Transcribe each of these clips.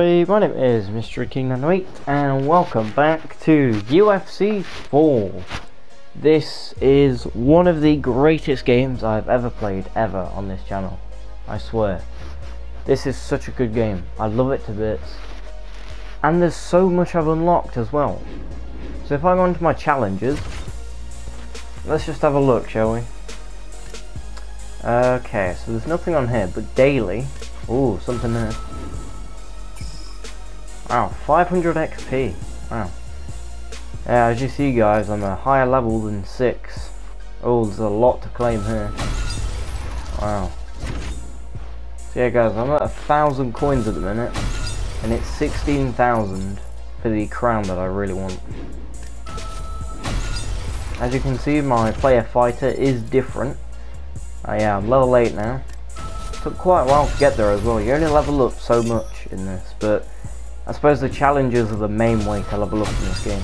everybody, my name is Mr. King98 and welcome back to UFC 4. This is one of the greatest games I've ever played ever on this channel. I swear. This is such a good game. I love it to bits. And there's so much I've unlocked as well. So if I go into my challenges, let's just have a look, shall we? Okay, so there's nothing on here, but daily. Ooh, something there. Wow, 500 XP. Wow. Yeah, as you see guys, I'm a higher level than 6. Oh, there's a lot to claim here. Wow. So yeah guys, I'm at a thousand coins at the minute. And it's 16,000 for the crown that I really want. As you can see, my player fighter is different. Uh, yeah, I'm level 8 now. Took quite a while to get there as well. You only level up so much in this, but I suppose the challenges are the main way to level up in this game.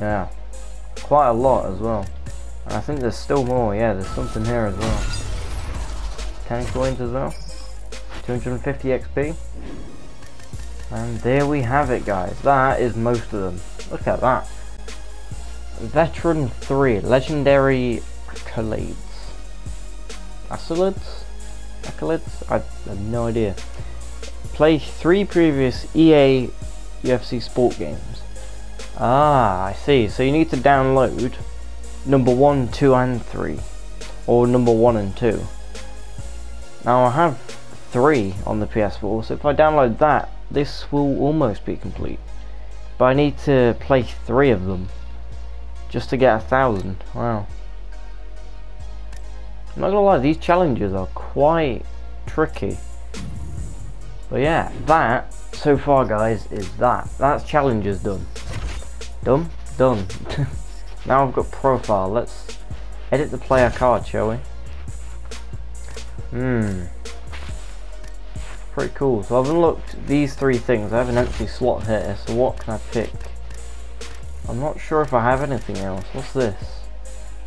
Yeah, quite a lot as well. And I think there's still more, yeah, there's something here as well. 10 coins as well. 250 XP. And there we have it guys, that is most of them. Look at that. Veteran 3, Legendary Accolades. Accolades? Accolades? I have no idea. Play three previous EA UFC sport games. Ah, I see. So you need to download number one, two, and three, or number one and two. Now I have three on the PS4, so if I download that, this will almost be complete. But I need to play three of them just to get a thousand. Wow. I'm not gonna lie, these challenges are quite tricky. But yeah, that, so far guys, is that. That's challenges done. Done? Done. now I've got profile. Let's edit the player card, shall we? Hmm. Pretty cool. So I've unlocked these three things. I have an empty slot here, so what can I pick? I'm not sure if I have anything else. What's this?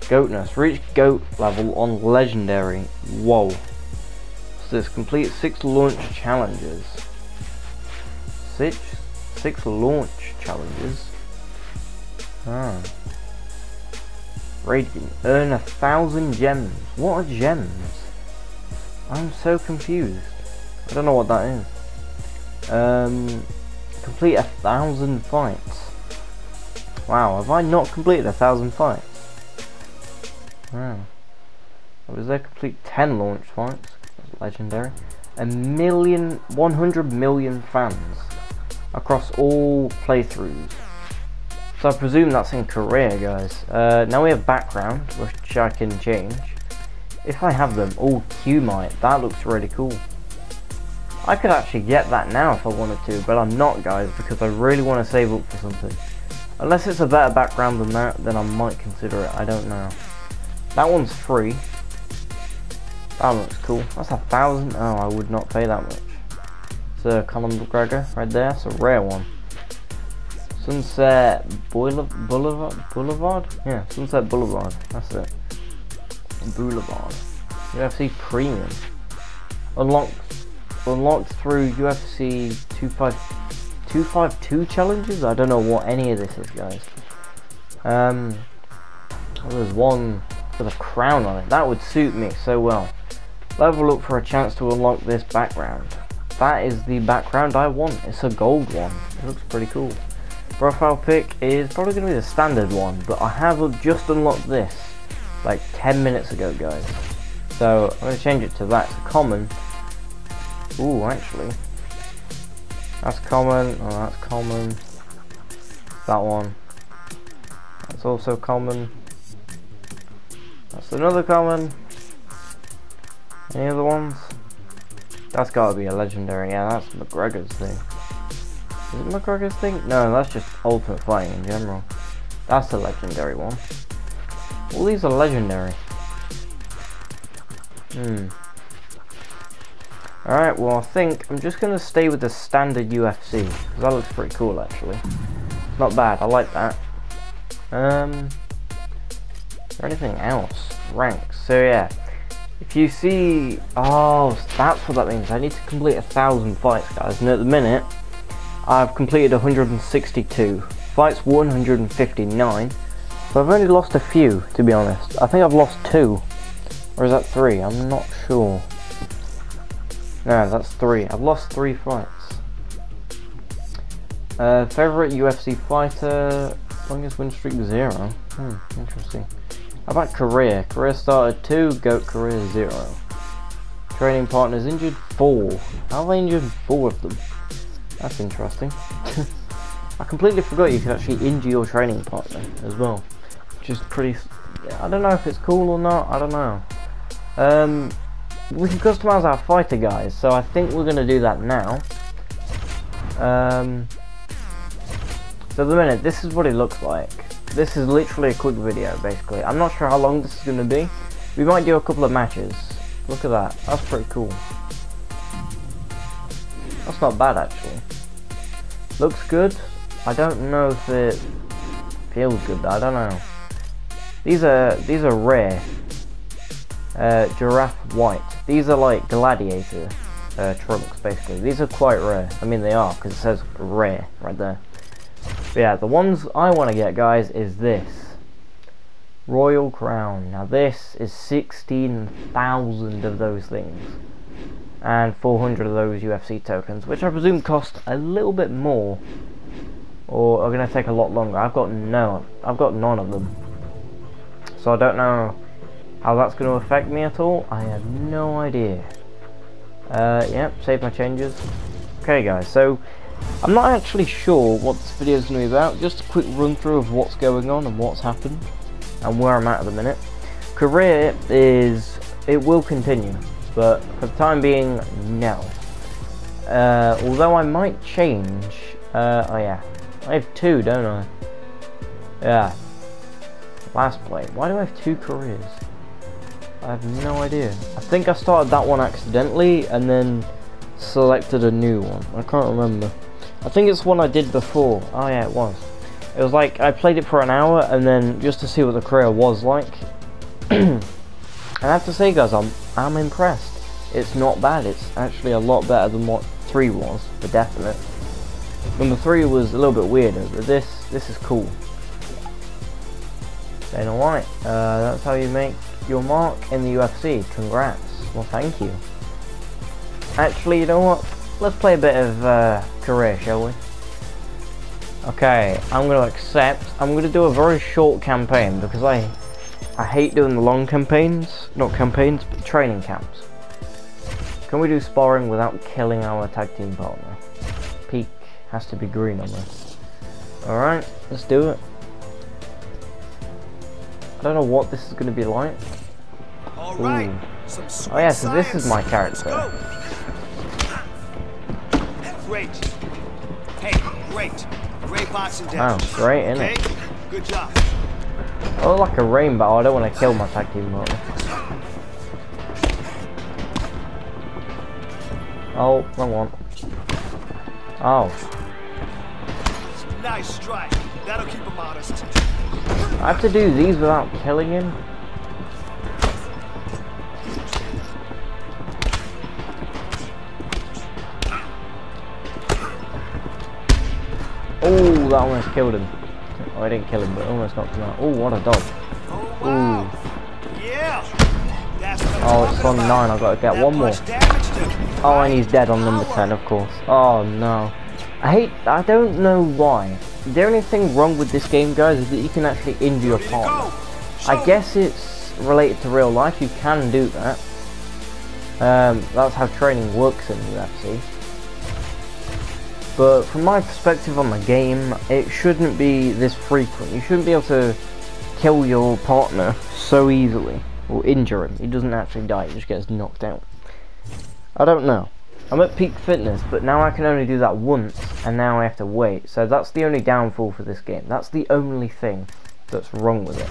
Goatness. Reach goat level on legendary. Whoa this? Complete six launch challenges. Six, six launch challenges. Ah. Rating. Earn a thousand gems. What are gems? I'm so confused. I don't know what that is. Um, complete a thousand fights. Wow, have I not completed a thousand fights? Wow. Was there complete 10 launch fights? Legendary. A million, 100 million fans across all playthroughs. So I presume that's in Korea, guys. Uh, now we have background, which I can change. If I have them, all Kumite, that looks really cool. I could actually get that now if I wanted to, but I'm not, guys, because I really want to save up for something. Unless it's a better background than that, then I might consider it, I don't know. That one's free, that looks cool. That's a thousand. Oh, I would not pay that much. A Conor McGregor right there. It's a rare one. Sunset Boulevard, Boulevard, Boulevard? Yeah, Sunset Boulevard. That's it. Boulevard. UFC Premium. Unlocked, unlocked through UFC 252 challenges. I don't know what any of this is, guys. Um, well, there's one with a crown on it. That would suit me so well. Level up for a chance to unlock this background. That is the background I want. It's a gold one. It looks pretty cool. Profile pic is probably going to be the standard one, but I have just unlocked this like 10 minutes ago, guys. So I'm going to change it to that. It's common. Ooh, actually. That's common. Oh, that's common. That one. That's also common. That's another common. Any other ones? That's gotta be a legendary. Yeah, that's McGregor's thing. Is it McGregor's thing? No, that's just Ultimate Fighting in general. That's a legendary one. All these are legendary. Hmm. Alright, well I think I'm just going to stay with the standard UFC. Because that looks pretty cool actually. Not bad, I like that. Um, anything else? Ranks. So yeah, If you see, oh, that's what that means. I need to complete a thousand fights, guys. And at the minute, I've completed 162 fights, 159. So I've only lost a few, to be honest. I think I've lost two, or is that three? I'm not sure. No, that's three. I've lost three fights. Uh, favorite UFC fighter? Longest win streak zero. Hmm, interesting. How about career? Career started two, GOAT career zero. Training partners injured four. How have I injured four of them? That's interesting. I completely forgot you could actually injure your training partner as well. Which is pretty... I don't know if it's cool or not, I don't know. Um, we can customize our fighter guys, so I think we're going to do that now. Um, so the minute, this is what it looks like. This is literally a quick video, basically. I'm not sure how long this is going to be. We might do a couple of matches. Look at that. That's pretty cool. That's not bad, actually. Looks good. I don't know if it feels good. I don't know. These are these are rare. Uh, giraffe white. These are like gladiator uh, trunks, basically. These are quite rare. I mean, they are because it says rare right there. But yeah, the ones I want to get, guys, is this. Royal Crown. Now this is 16,000 of those things. And 400 of those UFC tokens, which I presume cost a little bit more. Or are going to take a lot longer. I've got no, I've got none of them. So I don't know how that's going to affect me at all. I have no idea. Uh, yep, save my changes. Okay guys, so I'm not actually sure what this video is going to be about, just a quick run through of what's going on and what's happened and where I'm at at the minute. Career is, it will continue, but for the time being, no. Uh, although I might change, uh, oh yeah, I have two, don't I? Yeah. Last play. Why do I have two careers? I have no idea. I think I started that one accidentally and then selected a new one. I can't remember. I think it's one I did before. Oh yeah, it was. It was like, I played it for an hour and then just to see what the career was like. and I have to say guys, I'm, I'm impressed. It's not bad, it's actually a lot better than what 3 was, for definite. Number 3 was a little bit weirder, but this, this is cool. Dana White, uh, that's how you make your mark in the UFC, congrats. Well thank you. Actually, you know what? Let's play a bit of uh, career, shall we? Okay, I'm going to accept. I'm going to do a very short campaign because I I hate doing the long campaigns. Not campaigns, but training camps. Can we do sparring without killing our tag team partner? Peak has to be green on this. Alright, let's do it. I don't know what this is going to be like. Alright. Oh yeah, so this is my character. Great. Hey, great. Great boxing down. Oh, great, isn't okay? it? Good job. I look like a rainbow. I don't want to kill my tag team partner. Oh, wrong one. Oh. Nice strike. That'll keep him honest. I have to do these without killing him. That almost killed him. Oh, I didn't kill him, but almost knocked him out. Oh, what a dog. Oh, Yeah. Oh, it's on 9. I've got to get one more. Oh, and he's dead on number 10, of course. Oh, no. I hate... I don't know why. The only thing wrong with this game, guys, is that you can actually injure your partner. I guess it's related to real life. You can do that. Um, that's how training works in the UFC. But from my perspective on the game, it shouldn't be this frequent. You shouldn't be able to kill your partner so easily, or injure him. He doesn't actually die, he just gets knocked out. I don't know. I'm at peak fitness, but now I can only do that once, and now I have to wait. So that's the only downfall for this game. That's the only thing that's wrong with it.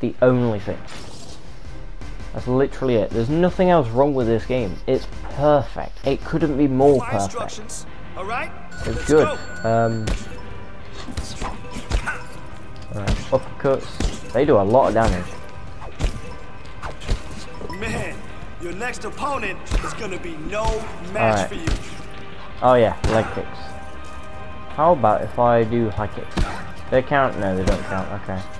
The only thing. That's literally it. There's nothing else wrong with this game. It's perfect. It couldn't be more perfect. All right. It's good. Go. Um. uppercuts. They do a lot of damage. Man, Your next opponent is gonna be no match Alright. for you. Oh yeah, leg kicks. How about if I do high kicks? They count? No, they don't count. Okay.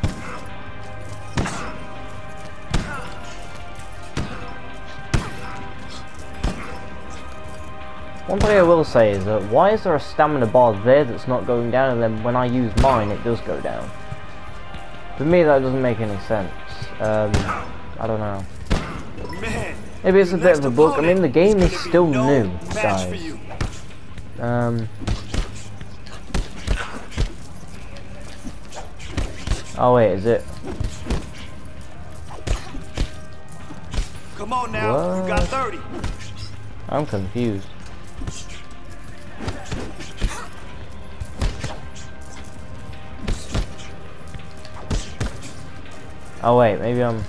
One thing I will say is that why is there a stamina bar there that's not going down and then when I use mine it does go down? For me that doesn't make any sense. Um, I don't know. Maybe it's a bit of a bug. I mean the game is still new, guys. Um. Oh wait, is it? Come on now, you got 30. I'm confused. Oh wait, maybe I'm.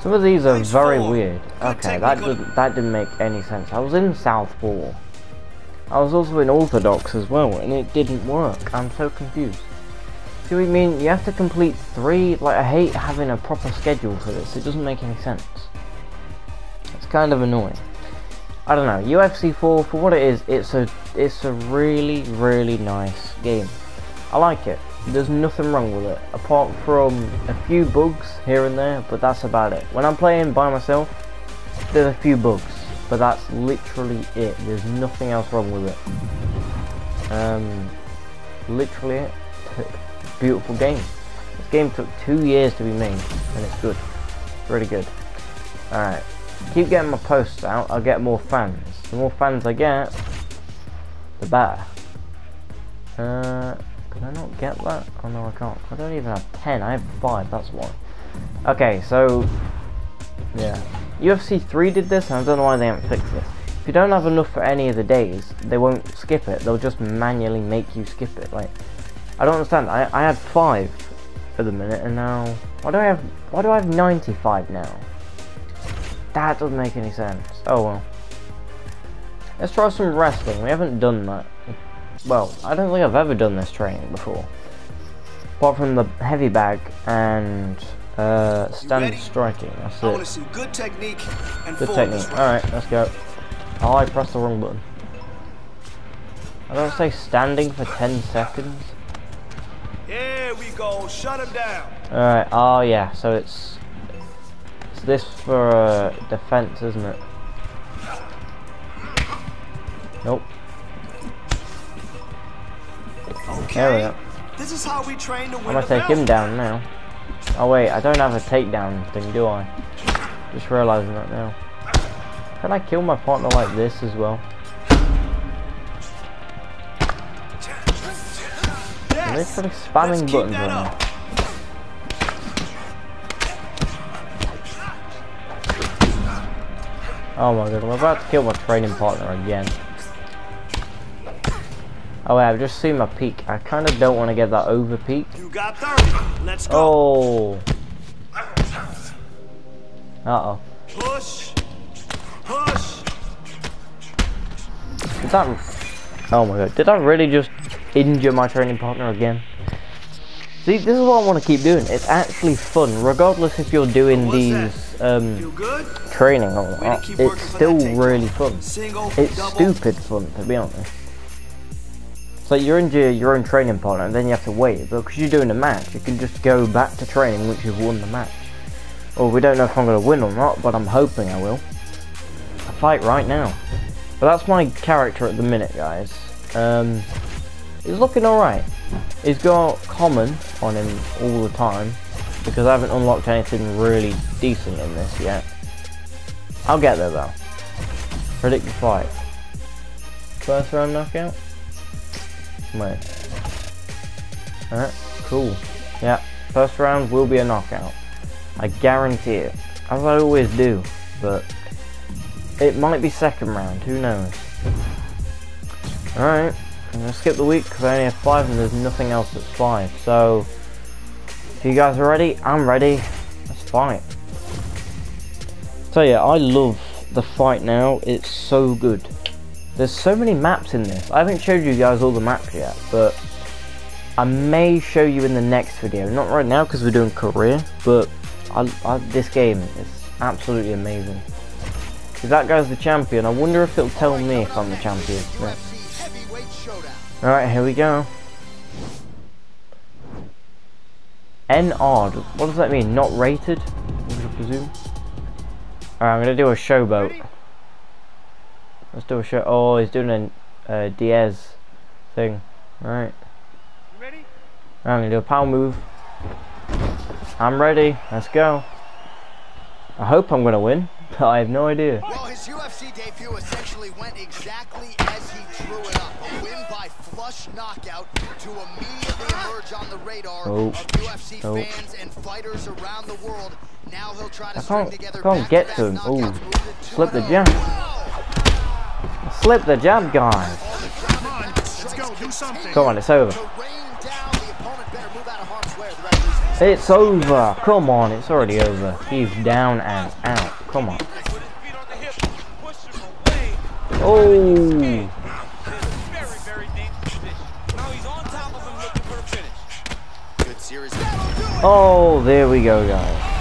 Some of these are very weird. Okay, that didn't that didn't make any sense. I was in South Southpaw. I was also in Orthodox as well, and it didn't work. I'm so confused. Do I mean? You have to complete three. Like I hate having a proper schedule for this. It doesn't make any sense. It's kind of annoying. I don't know. UFC 4 for what it is, it's a it's a really really nice game. I like it. There's nothing wrong with it apart from a few bugs here and there, but that's about it. When I'm playing by myself, there's a few bugs, but that's literally it. There's nothing else wrong with it. Um, literally it. Beautiful game. This game took two years to be made, and it's good. Really good. Alright. Keep getting my posts out, I'll get more fans. The more fans I get, the better. Uh, can I not get that? Oh no, I can't. I don't even have 10, I have 5, that's why. Okay, so, yeah. UFC 3 did this, and I don't know why they haven't fixed this. If you don't have enough for any of the days, they won't skip it. They'll just manually make you skip it. Like, I don't understand. I, I had 5 for the minute, and now... Why do I have... Why do I have 95 now? That doesn't make any sense. Oh well. Let's try some wrestling. We haven't done that. Well, I don't think I've ever done this training before. Apart from the heavy bag and uh, stand ready? striking. That's I it. see good technique and Good technique. Alright, let's go. Oh, I pressed the wrong button. I don't say standing for 10 seconds. Here we go. Shut him down. Alright, oh yeah, so it's... It's this for uh, defense, isn't it? Nope. Okay. There we go. This is how we train to win I'm gonna take him down now. Oh wait, I don't have a takedown thing, do I? Just realizing that now. Can I kill my partner like this as well? Are they Yes. pretty spamming buttons that right now? Oh my god, I'm about to kill my training partner again. Oh wait, I've just seen my peak. I kind of don't want to get that over peak. You got 30. Let's go. Oh. Uh oh. Push. Push. Did that? Oh my god! Did I really just injure my training partner again? See, this is what I want to keep doing. It's actually fun, regardless if you're doing What's these um, training or not. It's still really fun. Single, It's double. stupid fun, to be honest. So you're your your own training partner, and then you have to wait. But because you're doing a match, you can just go back to training once you've won the match. Or we don't know if I'm going to win or not, but I'm hoping I will. I fight right now. But that's my character at the minute, guys. Um, he's looking alright. He's got common on him all the time because I haven't unlocked anything really decent in this yet. I'll get there though. Predict the fight. First round knockout? Wait. Alright, cool. Yeah, first round will be a knockout. I guarantee it. As I always do, but it might be second round, who knows. Alright, I'm gonna skip the week because I only have five and there's nothing else that's five. So, if you guys are ready, I'm ready. Let's fight. So yeah, I love the fight now. It's so good. There's so many maps in this. I haven't showed you guys all the maps yet, but I may show you in the next video. Not right now because we're doing career, but I, I, this game is absolutely amazing. If that guy's the champion, I wonder if it'll tell me if I'm the champion. Alright, here we go. N odd. What does that mean? Not rated? I presume. Alright, I'm gonna do a showboat. Let's do a show. Oh, he's doing a uh, Diaz thing. Alright. Ready? I'm gonna do a power move. I'm ready. Let's go. I hope I'm gonna win, but I have no idea. Well, his UFC debut essentially went exactly as he drew it up. A win by flush knockout to immediately emerge on the radar Oh. of UFC Oh. fans and fighters around the world. Now he'll try to I string can't- together can't get to him. back-to-back knockouts, moving Slip the 2-0. jab. Slip the jab, guys. Come on, it's over. It's over. Come on, it's already over. He's down and out. Come on. Oh. Oh, there we go, guys.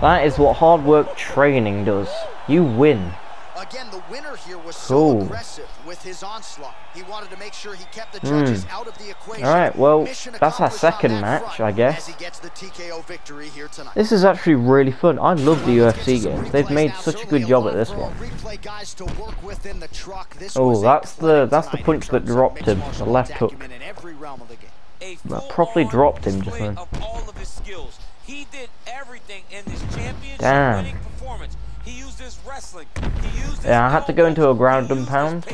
That is what hard work training does. You win. Again, the winner here was so Cool. aggressive with his onslaught. He wanted to make sure he kept the Hmm. judges out of the equation. Alright, well, Mission that's our second that match, I guess. As he gets the TKO victory here tonight. This is actually really fun. I love the UFC games. They've made such a good job at this one. Oh, that's the that's the punch that dropped him. The left hook. That properly dropped him just then. Of all of his skills. He did everything in this championship Damn. Yeah, I had to go into a ground and pound.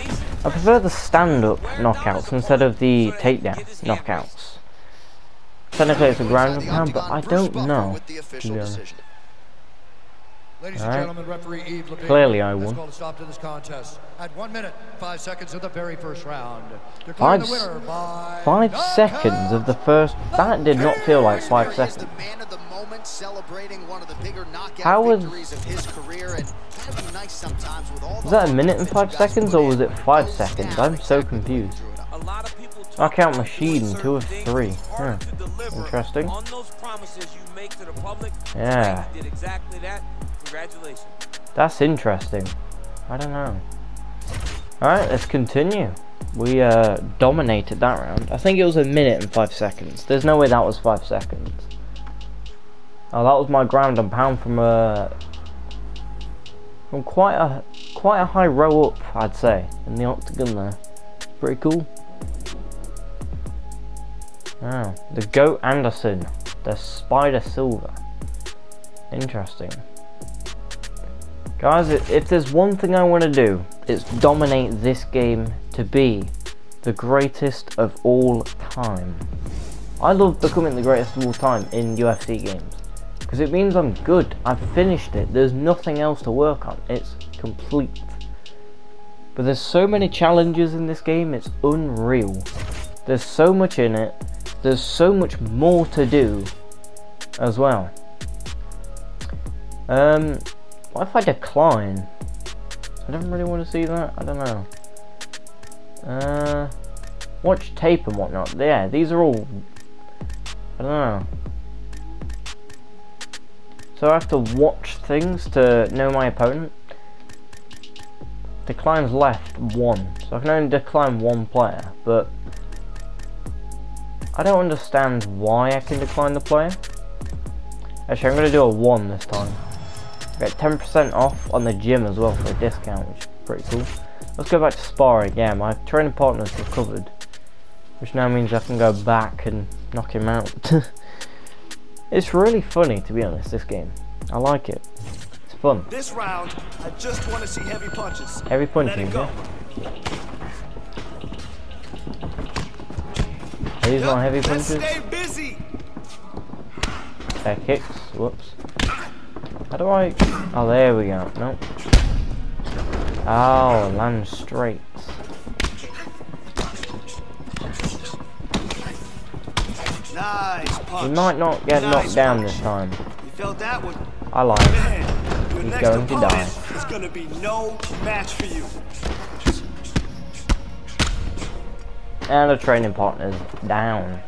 I prefer the stand-up knockouts instead of the So takedown could get his hand raised. knockouts. Technically it's a ground and pound, but I don't know. to. Ladies All right. and gentlemen, referee Yves Lavigne Clearly I has won. called a stop to this contest at one minute, five seconds of the very first round. Five, the by five seconds of the first. That did not feel like five He's seconds. The man of the moment, celebrating one of the bigger knockout How was- victories of his career, and that'd be nice sometimes with all Was that a minute and five seconds, or was it five seconds? I'm so exactly the way you confused. drew it up. A lot of people I talk count about machine, two of three. things. It's hard Huh. Interesting. On those promises you make to the public. Yeah. Did exactly that. Congratulations. That's interesting. I don't know. Alright, let's continue. We uh, dominated that round. I think it was a minute and five seconds. There's no way that was five seconds. Oh, that was my ground and pound from uh, from quite a quite a high row up, I'd say, in the octagon there. Pretty cool. Wow, the Goat Anderson, the Spider Silva. Interesting. Guys, if there's one thing I want to do, it's dominate this game to be the greatest of all time. I love becoming the greatest of all time in UFC games. Because it means I'm good. I've finished it. There's nothing else to work on. It's complete. But there's so many challenges in this game, it's unreal. There's so much in it. There's so much more to do as well. Um, what if I decline? I don't really want to see that. I don't know. Uh, watch tape and whatnot. Yeah, these are all. I don't know. So I have to watch things to know my opponent. Declines left one, so I can only decline one player, but I don't understand why I can decline the player. Actually, I'm going to do a 1 this time. Get 10% off on the gym as well for a discount, which is pretty cool. Let's go back to sparring. Yeah, my training partner's recovered, which now means I can go back and knock him out. it's really funny, to be honest, this game. I like it. It's fun. This round, I just want to see heavy punches. Heavy it go. These are heavy Let's punches. stay busy. Air kicks. Whoops. How do I? Oh, there we go. Nope. Oh, land straight. Nice punch. We might not get Nice knocked down punch. this time. You felt that one? I lied. Man, He's going to die. is gonna be no match for you. And a training partner's down.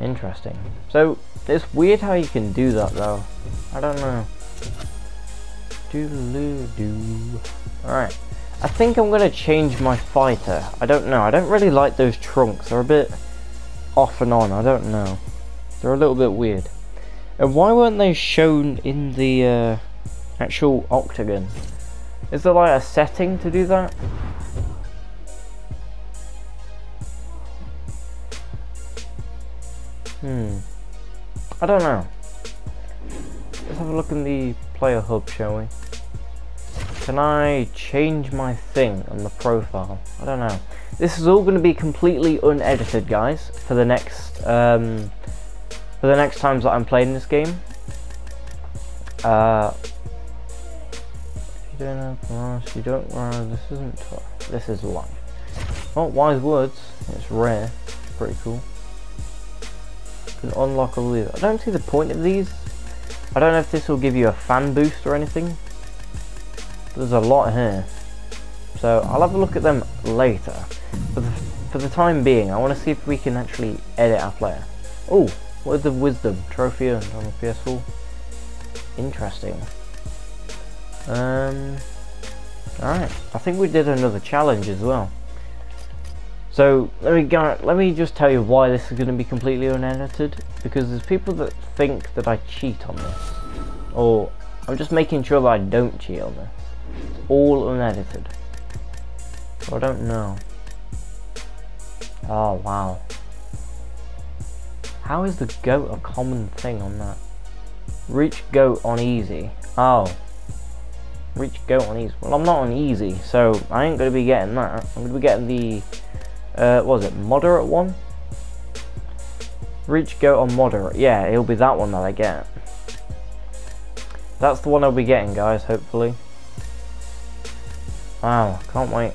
Interesting. So, it's weird how you can do that though. I don't know. Doodaloo doo. Alright. I think I'm gonna change my fighter. I don't know. I don't really like those trunks. They're a bit off and on. I don't know. They're a little bit weird. And why weren't they shown in the uh, actual octagon? Is there like a setting to do that? Hmm. I don't know. Let's have a look in the player hub, shall we? Can I change my thing on the profile? I don't know. This is all going to be completely unedited, guys, for the next um, for the next times that I'm playing this game. Uh, you don't have grass, you don't. Uh, this isn't. Tough. This is life. Oh, wise words. It's rare. Pretty cool. You can unlock all these. I don't see the point of these. I don't know if this will give you a fan boost or anything. There's a lot here. So I'll have a look at them later. For the, for the time being, I want to see if we can actually edit our player. Oh, Words of Wisdom, trophy earned on the PS4. Interesting. Um, Alright, I think we did another challenge as well. So let me go, let me just tell you why this is going to be completely unedited because there's people that think that I cheat on this, or I'm just making sure that I don't cheat on this. It's all unedited. I don't know. Oh wow. How is the goat a common thing on that? Reach goat on easy. Oh. Reach goat on easy. Well, I'm not on easy, so I ain't going to be getting that. I'm going to be getting the uh, what was it, moderate one? Reach goat on moderate. Yeah, it'll be that one that I get. That's the one I'll be getting, guys, hopefully. Wow, can't wait.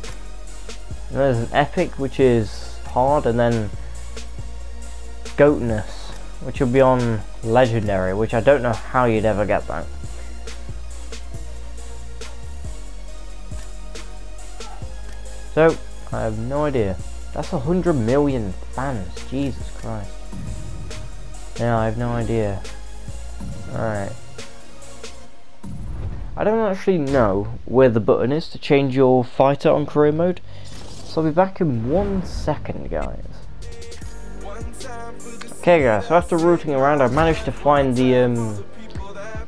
And there's an epic, which is hard, and then goatness, which will be on legendary, which I don't know how you'd ever get that. So, I have no idea. That's a hundred million fans. Jesus Christ. Yeah, I have no idea. Alright. I don't actually know where the button is to change your fighter on career mode. So I'll be back in one second, guys. Okay guys, so after rooting around I managed to find the um,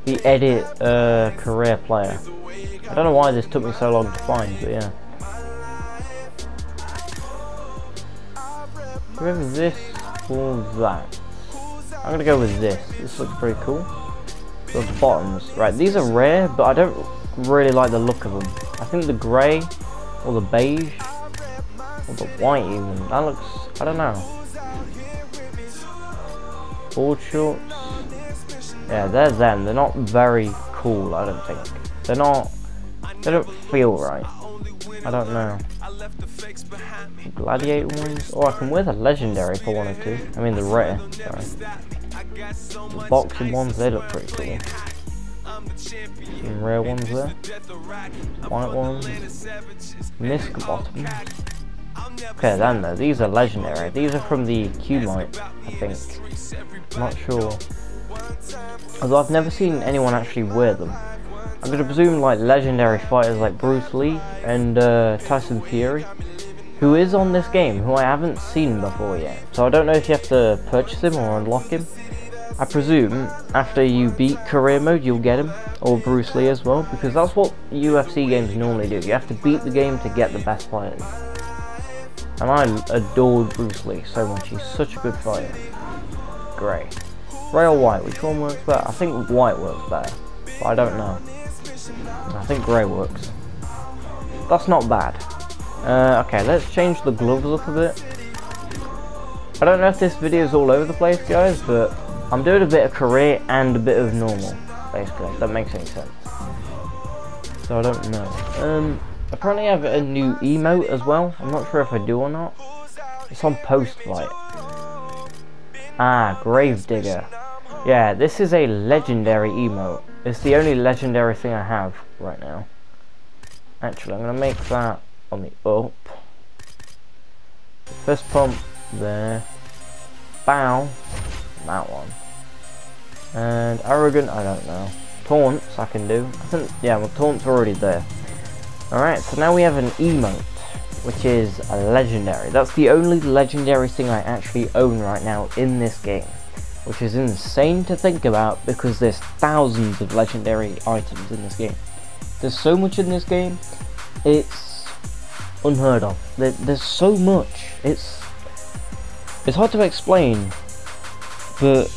the edit uh, career player. I don't know why this took me so long to find, but yeah. Whether this or that. I'm gonna go with this. This looks pretty cool. The bottoms. Right, these are rare, but I don't really like the look of them. I think the grey, or the beige, or the white even. That looks, I don't know. Board shorts. Yeah, they're them. They're not very cool, I don't think. They're not, they don't feel right. I don't know. Gladiator ones? Oh, I can wear the legendary if I wanted to. I mean the rare, sorry. The boxing ones, they look pretty cool. Some rare ones there. White ones. Misc bottoms. Okay, then though, these are legendary. These are from the Kumite, I think. I'm not sure. Although I've never seen anyone actually wear them. I'm gonna presume like legendary fighters like Bruce Lee and uh, Tyson Fury, who is on this game, who I haven't seen before yet. So I don't know if you have to purchase him or unlock him. I presume after you beat career mode you'll get him, or Bruce Lee as well, because that's what UFC games normally do. You have to beat the game to get the best fighters. And I adored Bruce Lee so much, he's such a good fighter. Grey. Grey or white, which one works better? I think white works better, but I don't know. I think grey works. That's not bad. Uh, okay, let's change the gloves up a bit. I don't know if this video is all over the place, guys, but I'm doing a bit of career and a bit of normal, basically, that makes any sense. So I don't know. Um, apparently I have a new emote as well. I'm not sure if I do or not. It's on post-fight. Ah, Gravedigger. Yeah, this is a legendary emote. It's the only legendary thing I have right now. Actually, I'm going to make that on the up. Fist pump there. Bow, that one. And arrogant, I don't know. Taunts I can do. I think yeah, well taunts are already there. Alright, so now we have an emote, which is a legendary. That's the only legendary thing I actually own right now in this game. Which is insane to think about because there's thousands of legendary items in this game. There's so much in this game, it's unheard of. There, there's so much. It's it's hard to explain, but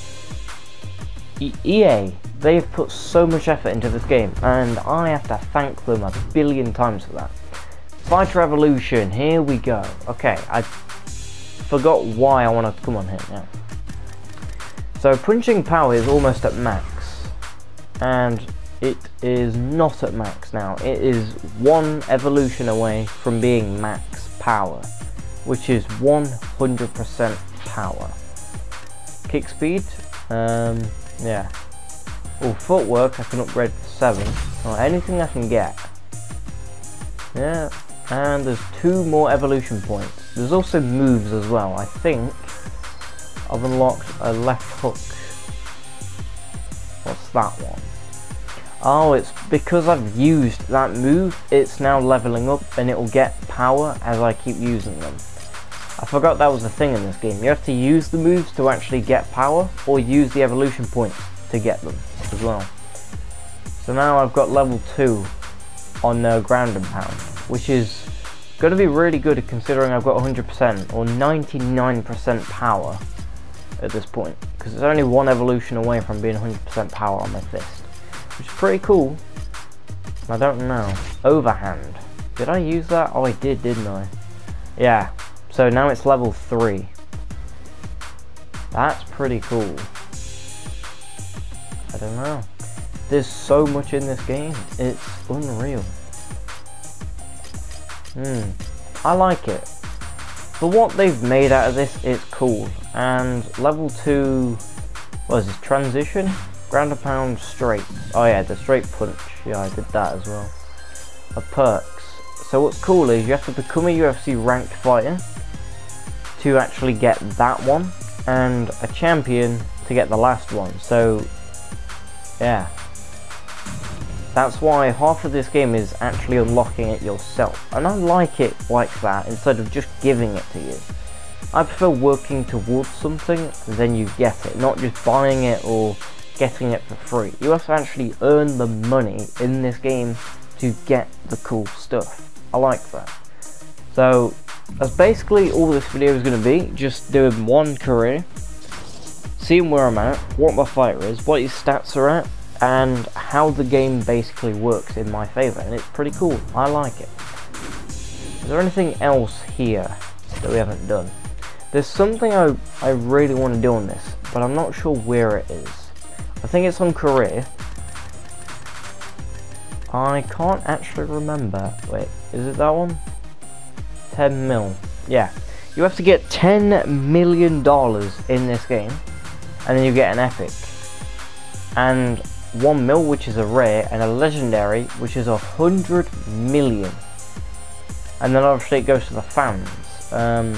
EA they've put so much effort into this game, and I have to thank them a billion times for that. Fighter Evolution, here we go. Okay, I forgot why I want to come on here now. So punching power is almost at max, and it is not at max now. It is one evolution away from being max power, which is 100% power. Kick speed, um, yeah. Oh, footwork I can upgrade to 7, or anything I can get. Yeah, and there's two more evolution points. There's also moves as well. I think I've unlocked a left hook. What's that one? Oh, it's because I've used that move, it's now leveling up and it will get power as I keep using them. I forgot that was a thing in this game. You have to use the moves to actually get power, or use the evolution points to get them as well. So now I've got level 2 on uh, ground and pound, which is going to be really good considering I've got 100% or 99% power at this point, because it's only one evolution away from being 100% power on my fist which is pretty cool. I don't know. Overhand. Did I use that? Oh, I did, didn't I? Yeah. So now it's level 3. That's pretty cool. Don't know. There's so much in this game. It's unreal. Hmm. I like it. For what they've made out of this, it's cool. And level 2... What is this? Transition? Ground and pound straight. Oh yeah, the straight punch. Yeah, I did that as well. A perks. So what's cool is you have to become a UFC ranked fighter to actually get that one, and a champion to get the last one. So, yeah. That's why half of this game is actually unlocking it yourself. And I like it like that, instead of just giving it to you. I prefer working towards something, then you get it, not just buying it or getting it for free. You have to actually earn the money in this game to get the cool stuff. I like that. So, that's basically all this video is going to be. Just doing one career, seeing where I'm at, what my fighter is, what his stats are at, and how the game basically works in my favour. And it's pretty cool. I like it. Is there anything else here that we haven't done? There's something I, I really want to do on this, but I'm not sure where it is. I think it's on career. I can't actually remember. Wait, is it that one? 10 mil. Yeah. You have to get 10 million dollars in this game and then you get an epic. And 1 mil which is a rare and a legendary which is a 100 million. And then obviously it goes to the fans. Um,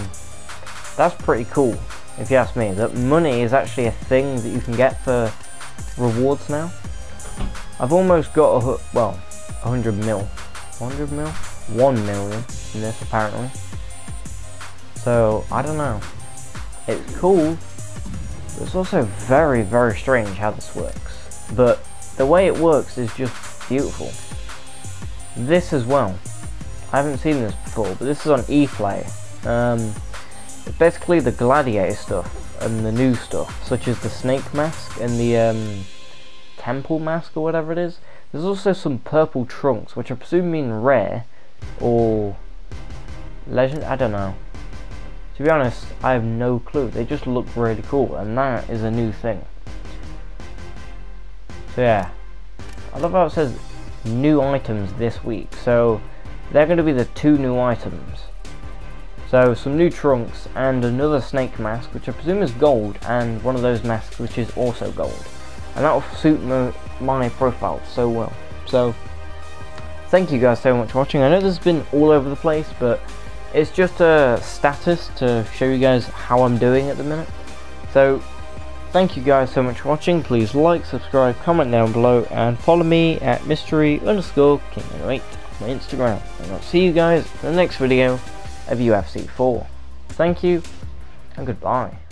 that's pretty cool if you ask me. That money is actually a thing that you can get for rewards now. I've almost got a, well, 100 mil. 100 mil? 1 million in this apparently. So, I don't know. It's cool, it's also very, very strange how this works. But the way it works is just beautiful. This as well. I haven't seen this before, but this is on ePlay. Um, it's basically the Gladiator stuff and the new stuff, such as the snake mask and the um, temple mask or whatever it is. There's also some purple trunks, which I presume mean rare or legend. I don't know. To be honest, I have no clue. They just look really cool, and that is a new thing. So yeah, I love how it says new items this week. So they're going to be the two new items. So some new trunks and another snake mask, which I presume is gold, and one of those masks which is also gold. And that will suit my, my profile so well. So thank you guys so much for watching. I know this has been all over the place, but it's just a status to show you guys how I'm doing at the minute. So thank you guys so much for watching. Please like, subscribe, comment down below, and follow me at mystery underscore king 8 on Instagram. And I'll see you guys in the next video of UFC 4. Thank you and goodbye.